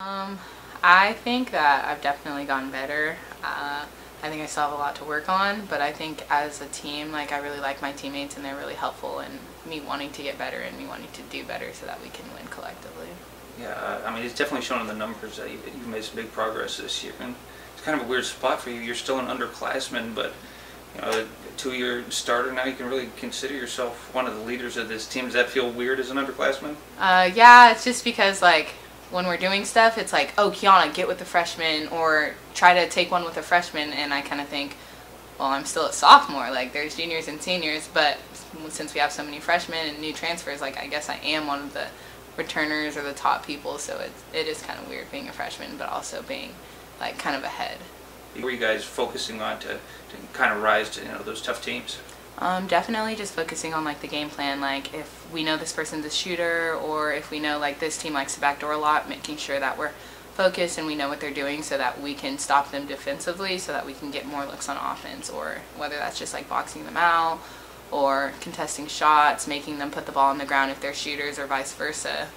Um, I think that I've definitely gotten better. Uh, I think I still have a lot to work on, but I think as a team, like I really like my teammates and they're really helpful in me wanting to get better and me wanting to do better so that we can win collectively. Yeah, uh, I mean, it's definitely shown in the numbers that you've, you've made some big progress this year. And it's kind of a weird spot for you. You're still an underclassman, but you know, a two-year starter now. You can really consider yourself one of the leaders of this team. Does that feel weird as an underclassman? Uh, yeah, it's just because like when we're doing stuff, it's like, oh, Keyonna, get with the freshman, or try to take one with a freshman, and I kind of think, well, I'm still a sophomore. Like there's juniors and seniors, but since we have so many freshmen and new transfers, like I guess I am one of the returners or the top people. So it's it is kind of weird being a freshman, but also being like kind of ahead. What were you guys focusing on to, to kind of rise to you know those tough teams? Um, definitely just focusing on like the game plan. Like if we know this person's a shooter, or if we know like this team likes to backdoor a lot, making sure that we're focused and we know what they're doing, so that we can stop them defensively, so that we can get more looks on offense, or whether that's just like boxing them out, or contesting shots, making them put the ball on the ground if they're shooters, or vice versa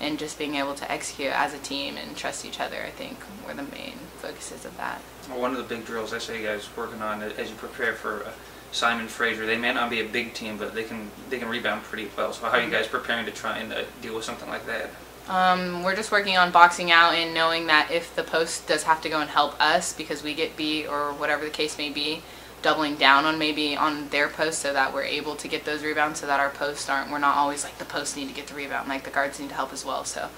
and just being able to execute as a team and trust each other, I think, were the main focuses of that. Well, one of the big drills I say you guys working on as you prepare for Simon Fraser. They may not be a big team, but they can they can rebound pretty well. So how are you guys preparing to try and uh, deal with something like that? Um, we're just working on boxing out and knowing that if the post does have to go and help us because we get beat or whatever the case may be, doubling down on maybe on their post so that we're able to get those rebounds so that our posts aren't we're not always like the posts need to get the rebound like the guards need to help as well so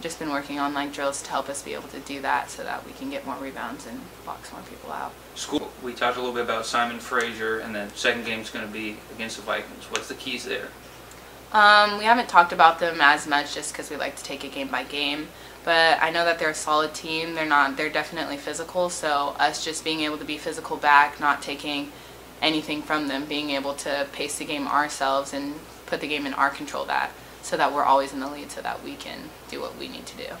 just been working on like drills to help us be able to do that so that we can get more rebounds and box more people out. School, we talked a little bit about Simon Fraser and the second game is going to be against the Vikings. What's the keys there? Um, we haven't talked about them as much just because we like to take it game by game. But I know that they're a solid team. They're not. They're definitely physical. So us just being able to be physical back, not taking anything from them, being able to pace the game ourselves and put the game in our control. That so that we're always in the lead, so that we can do what we need to do.